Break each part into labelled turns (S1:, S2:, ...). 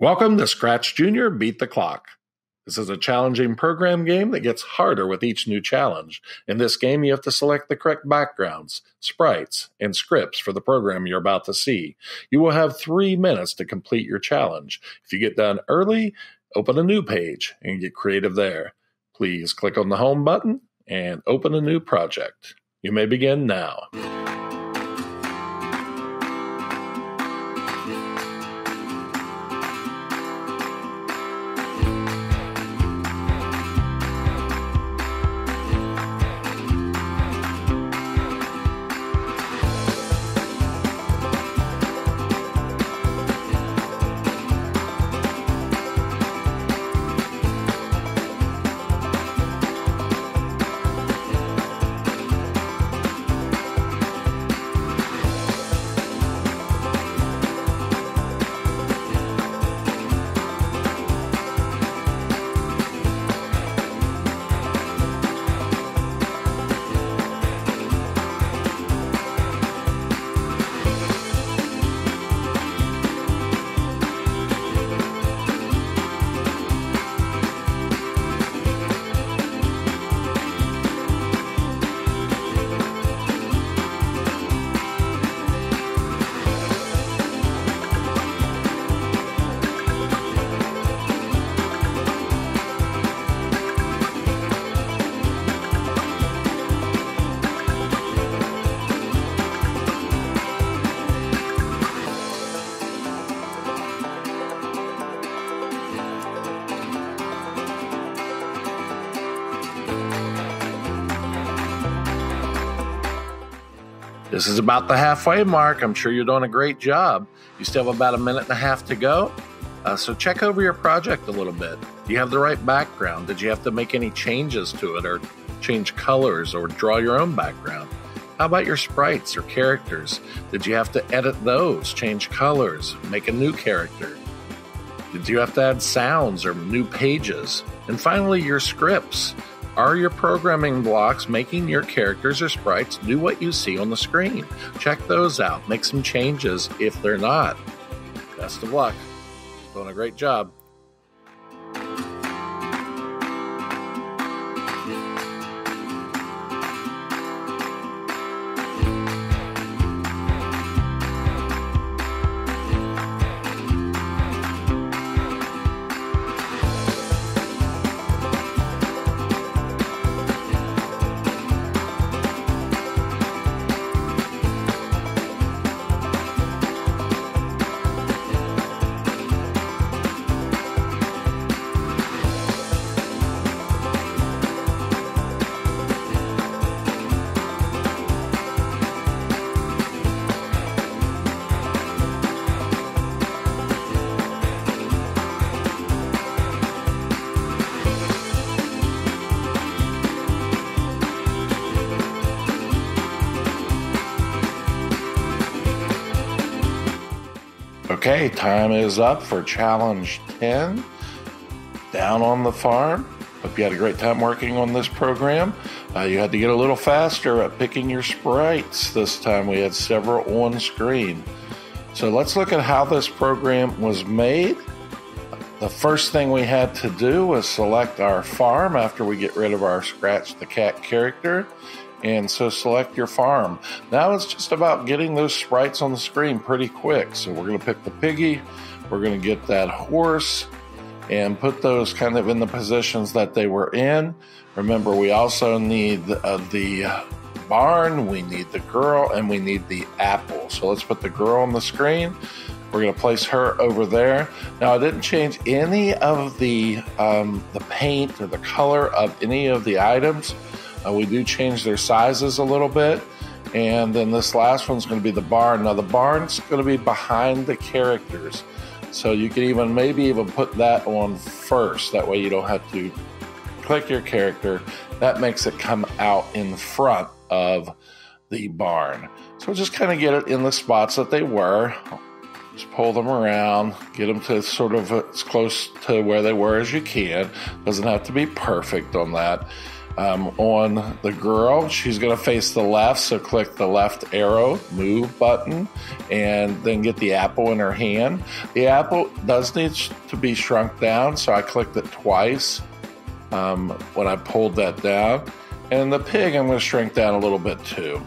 S1: Welcome to Scratch Junior Beat the Clock. This is a challenging program game that gets harder with each new challenge. In this game, you have to select the correct backgrounds, sprites, and scripts for the program you're about to see. You will have three minutes to complete your challenge. If you get done early, open a new page and get creative there. Please click on the home button and open a new project. You may begin now. This is about the halfway mark. I'm sure you're doing a great job. You still have about a minute and a half to go. Uh, so check over your project a little bit. Do you have the right background? Did you have to make any changes to it or change colors or draw your own background? How about your sprites or characters? Did you have to edit those, change colors, make a new character? Did you have to add sounds or new pages? And finally, your scripts. Are your programming blocks making your characters or sprites do what you see on the screen? Check those out. Make some changes if they're not. Best of luck. Doing a great job. Okay, time is up for challenge 10 down on the farm. Hope you had a great time working on this program. Uh, you had to get a little faster at picking your sprites. This time we had several on screen. So let's look at how this program was made. The first thing we had to do was select our farm after we get rid of our Scratch the Cat character. And so select your farm. Now it's just about getting those sprites on the screen pretty quick. So we're going to pick the piggy, we're going to get that horse, and put those kind of in the positions that they were in. Remember, we also need uh, the barn, we need the girl, and we need the apple. So let's put the girl on the screen. We're going to place her over there. Now, I didn't change any of the um, the paint or the color of any of the items. Uh, we do change their sizes a little bit. And then this last one's going to be the barn. Now, the barn's going to be behind the characters. So you can even maybe even put that on first. That way you don't have to click your character. That makes it come out in front of the barn. So just kind of get it in the spots that they were. Just pull them around, get them to sort of as close to where they were as you can. Doesn't have to be perfect on that. Um, on the girl. She's going to face the left, so click the left arrow move button and then get the apple in her hand. The apple does need to be shrunk down, so I clicked it twice um, when I pulled that down. And the pig, I'm going to shrink down a little bit too.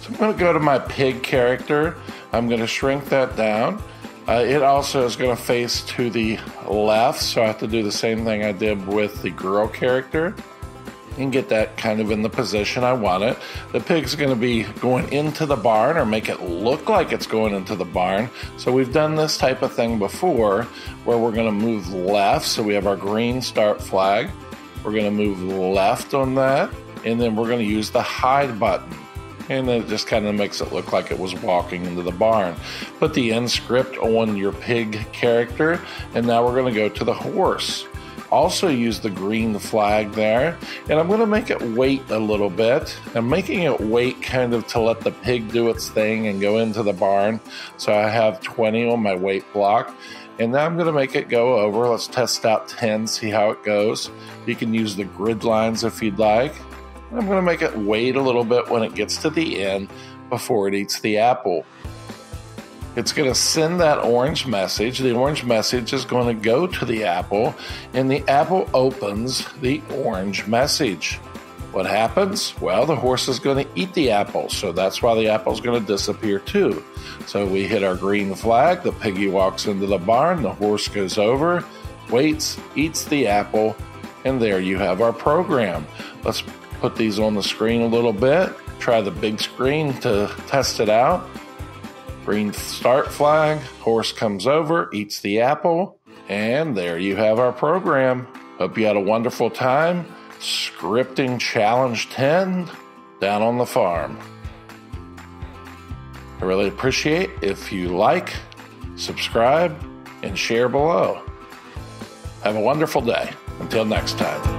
S1: So I'm going to go to my pig character. I'm going to shrink that down. Uh, it also is going to face to the left, so I have to do the same thing I did with the girl character and get that kind of in the position I want it. The pig's going to be going into the barn or make it look like it's going into the barn. So we've done this type of thing before where we're going to move left. So we have our green start flag. We're going to move left on that, and then we're going to use the hide button and it just kind of makes it look like it was walking into the barn. Put the end script on your pig character, and now we're going to go to the horse. Also, use the green flag there, and I'm going to make it wait a little bit. I'm making it wait kind of to let the pig do its thing and go into the barn. So I have 20 on my wait block. And now I'm going to make it go over. Let's test out 10, see how it goes. You can use the grid lines if you'd like. I'm going to make it wait a little bit when it gets to the end before it eats the apple. It's going to send that orange message. The orange message is going to go to the apple, and the apple opens the orange message. What happens? Well, the horse is going to eat the apple, so that's why the apple is going to disappear too. So we hit our green flag, the piggy walks into the barn, the horse goes over, waits, eats the apple, and there you have our program. Let's put these on the screen a little bit, try the big screen to test it out. Green start flag, horse comes over, eats the apple, and there you have our program. Hope you had a wonderful time scripting challenge 10 down on the farm. I really appreciate if you like, subscribe, and share below. Have a wonderful day. Until next time.